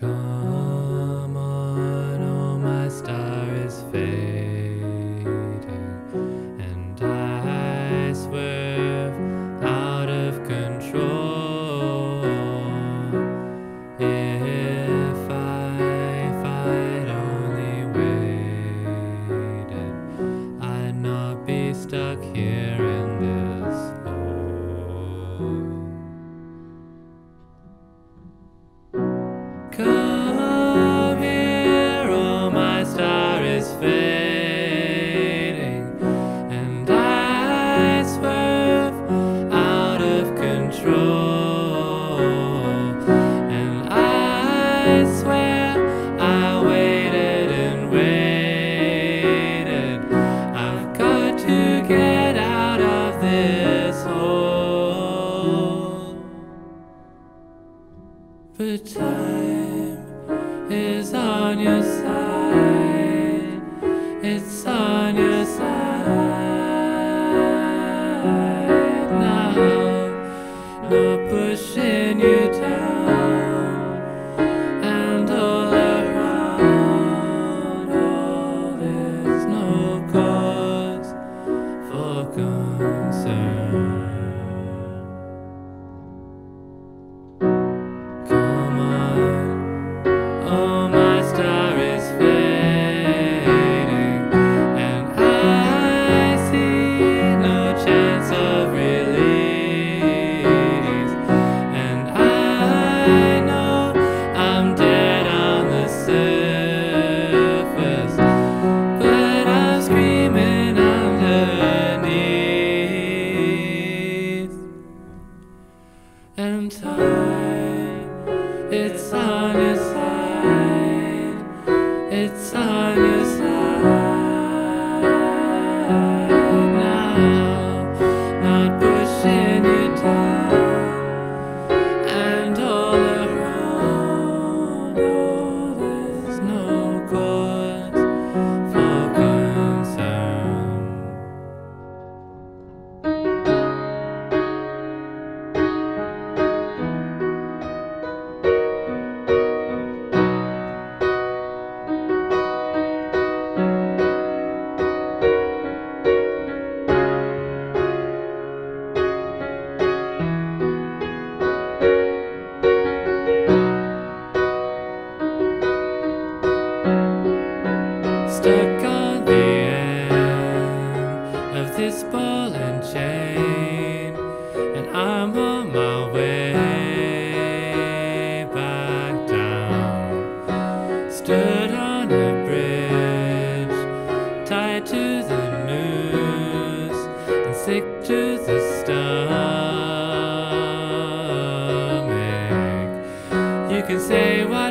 Come on, oh my star is fading, and I swerve out of control. If I, if I'd only waited, I'd not be stuck here But time is on your side. It's on it's on Stuck on the end of this ball and chain, and I'm on my way back down. Stood on a bridge, tied to the noose, and sick to the stomach. You can say what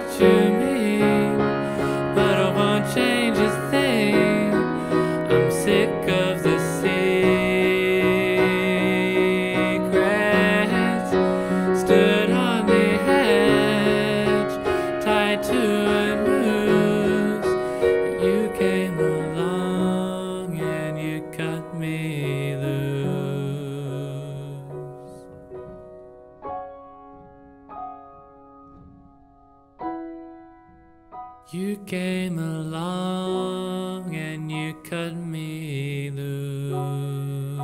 You came along and you cut me loose.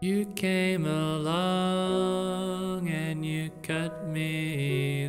You came along and you cut me